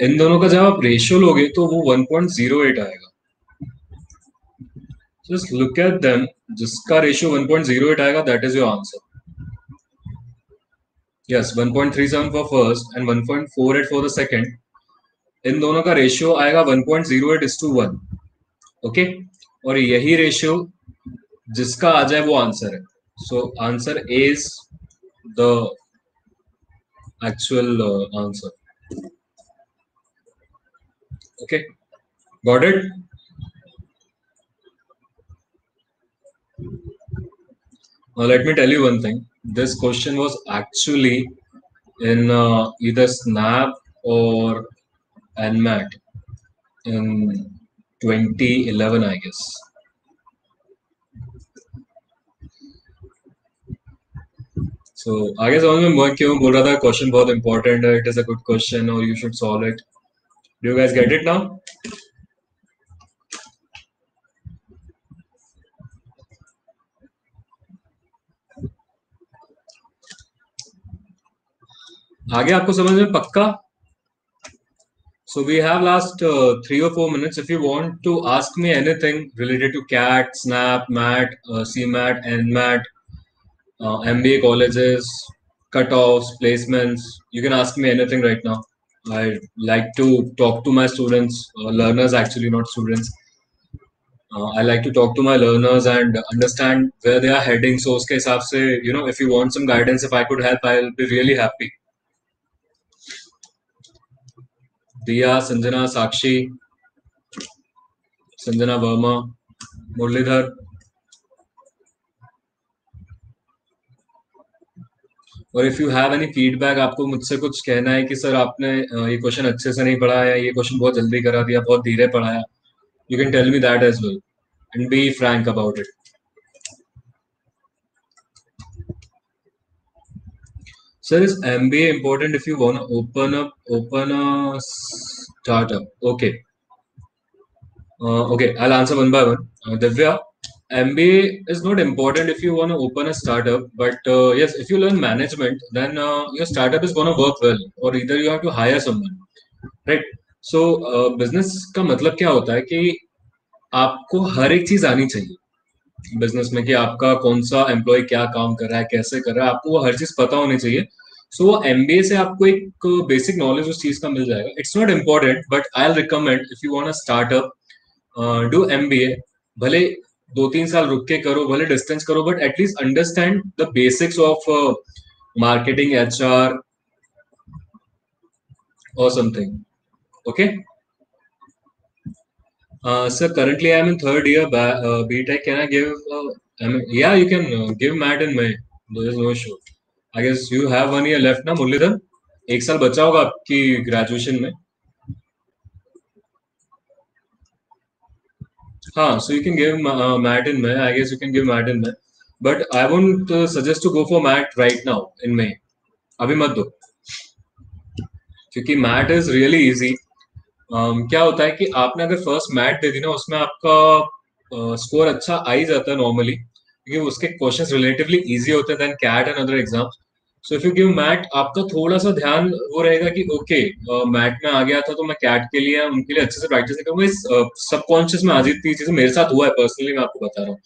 इन दोनों का जब आप रेशियो लोगे तो वो 1.08 आएगा जस्ट लुक एट देम जिसका रेशियो 1.08 आएगा that is your answer yes 1.37 for first and 1.48 for the second इन दोनों का रेशियो आएगा 1.08 इज़ टू 1 ओके और यही रेशियो जिसका आ जाए वो आंसर है. So answer is the actual answer okay got it let me tell you one thing. This question was actually in uh, either Snap or NMAT in 2011, I guess. So आगे समझ में मैं क्यों बोल रहा था? क्वेश्चन बहुत इंपॉर्टेंट है. It is a good question और you should solve it do you guys get it now भागे आपको समझ में पक्का? So we have last three और four minutes if you want to ask me any related to CAT SNAP MAT C MAT N MAT M B A college cut off placements you can ask me any right now I like to talk to my students learners actually not students I like to talk to my learners and understand where they are heading so उसके हिसाब से you know if you want some guidance if I could help I will be really happy Diya, Sanjana Sakshi, Sanjana Verma, Muralidhar. और if you have any feedback आपको मुझसे कुछ कहना है कि सर आपने ये क्वेश्चन अच्छे से नहीं पढ़ाया, ये क्वेश्चन बहुत जल्दी करा दिया, बहुत धीरे पढ़ाया। You can tell me that as well and be frank about it Sir, is MBA important if you want to open up open a startup? Okay. Uh, okay, I'll answer one by one. Uh, Divya, MBA is not important if you want to open a startup, but uh, yes, if you learn management, then uh, your startup is going to work well, or either you have to hire someone, right? Uh, business का मतलब क्या होता है कि आपको हर एक चीज़ आनी चाहिए बिज़नेस में कि आपका कौन सा एम्प्लॉय क्या काम कर रहा है कैसे कर रहा है आपको वो हर चीज़ पता होनी चाहिए सो so, एमबीए से आपको एक बेसिक नॉलेज उस चीज़ का मिल जाएगा. It's not important but I recommend if you want startup do MBA भले दो तीन साल रुक के करो भले डिस्टेंस करो but at least understand the basics of marketing H R or something. Okay? Uh, sir currently i'm in third year uh, btech can i give uh, I mean, yeah you can uh, give mat in may there is I guess you have one year left ना मुरलीधर एक साल बचा होगा आपकी graduation में। हाँ so you can give MAT in May I guess you can give MAT in May. But I won't suggest to go for MAT right now in May अभी मत दो। क्योंकि मैट इज़ रियली इजी क्या होता है कि आपने अगर फ़र्स्ट मैट दे दी ना उसमें आपका स्कोर uh, अच्छा आ ही जाता है नॉर्मली क्योंकि उसके क्वेश्चंस रिलेटिवली इजी होते हैं CAT and other exams so if you give MAT आपका थोड़ा सा ध्यान वो रहेगा कि ओके मैट में आ गया था तो मैं कैट के लिए, उनके लिए अच्छे से प्रैक्टिस करूँगा। इस सबकॉन्शियस में आज जाती चीज़ें मेरे साथ हुआ है पर्सनली मैं आपको बता रहा हूँ।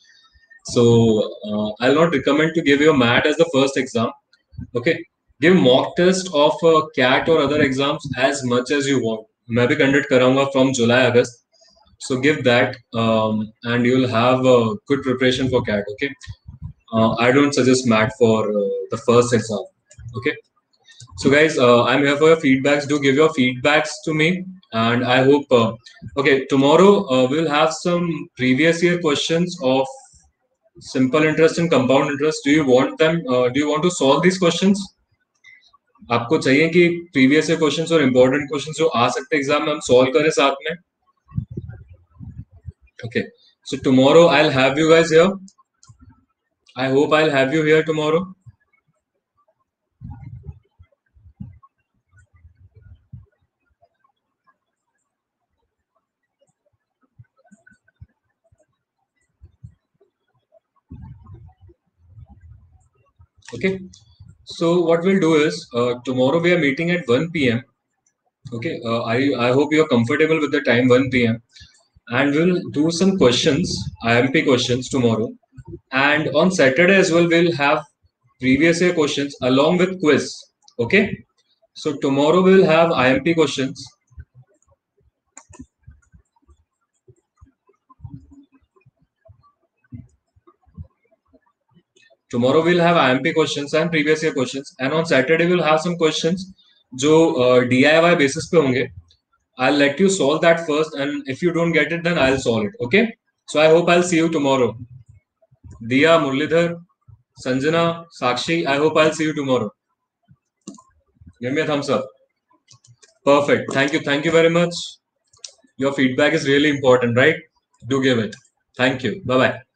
So I not recommend to give your MAT as the first exam okay give mock test of CAT और other exams as much as you want मैं भी कंडक्ट कराऊँगा from July August so give that um, and you'll have a good preparation for cat okay uh, i don't suggest mat for uh, the first exam okay so guys uh, i'm here for your feedbacks do give your feedbacks to me and i hope uh, okay tomorrow uh, we'll have some previous year questions of simple interest and compound interest do you want them uh, do you want to solve these questions आपको चाहिए कि previous year questions और important questions जो आ सकते हैं exam में हम सॉल्व करें साथ में Okay. So tomorrow I'll have you guys here. I hope I'll have you here tomorrow. Okay. So what we'll do is uh, tomorrow we are meeting at 1 p.m. Okay. Uh, I I hope you are comfortable with the time 1 p.m and we'll do some questions, IMP questions tomorrow. And on Saturday as well, we'll have previous year questions along with quiz. Okay. So tomorrow we'll have IMP questions. Tomorrow we'll have IMP questions and previous year questions. And on Saturday we'll have some questions जो DIY basis पे होंगे I'll let you solve that first, and if you don't get it, then I'll solve it. Okay. So I hope I'll see you tomorrow. Diya, Murlidhar, Sanjana, Sakshi, I hope I'll see you tomorrow. Give me a thumbs up. Perfect. Thank you. Thank you very much. Your feedback is really important, right? Do give it. Thank you. Bye bye.